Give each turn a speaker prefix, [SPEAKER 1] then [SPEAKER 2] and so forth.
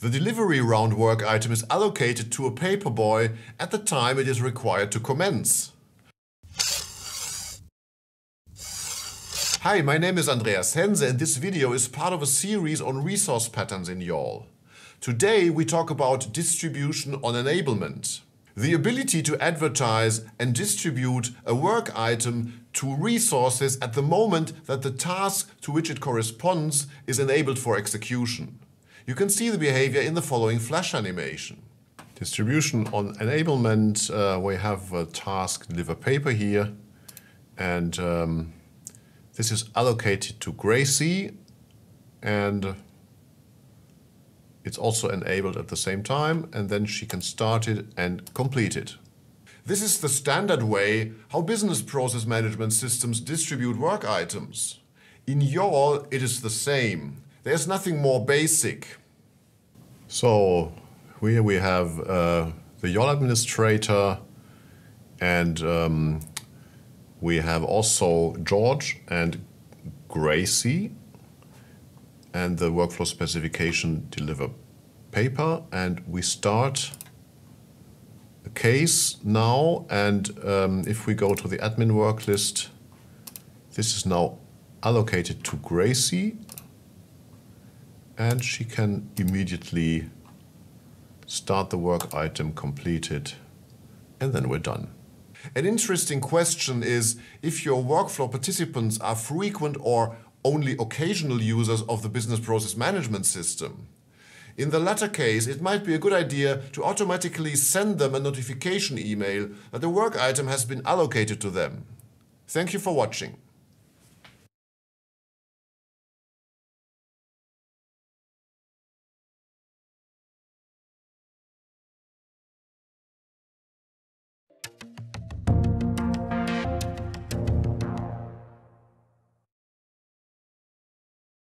[SPEAKER 1] The delivery round work item is allocated to a paperboy at the time it is required to commence. Hi, my name is Andreas Hense and this video is part of a series on resource patterns in YAWL. Today we talk about distribution on enablement. The ability to advertise and distribute a work item to resources at the moment that the task to which it corresponds is enabled for execution. You can see the behavior in the following flash animation. Distribution on enablement, uh, we have a task deliver paper here and um, this is allocated to Gracie and it's also enabled at the same time and then she can start it and complete it. This is the standard way how business process management systems distribute work items. In YAWL it is the same. There's nothing more basic. So here we have uh, the YAWL administrator and um, we have also George and Gracie and the workflow specification deliver paper. And we start a case now. And um, if we go to the admin work list this is now allocated to Gracie and she can immediately start the work item completed and then we're done. An interesting question is if your workflow participants are frequent or only occasional users of the business process management system. In the latter case, it might be a good idea to automatically send them a notification email that a work item has been allocated to them. Thank you for watching.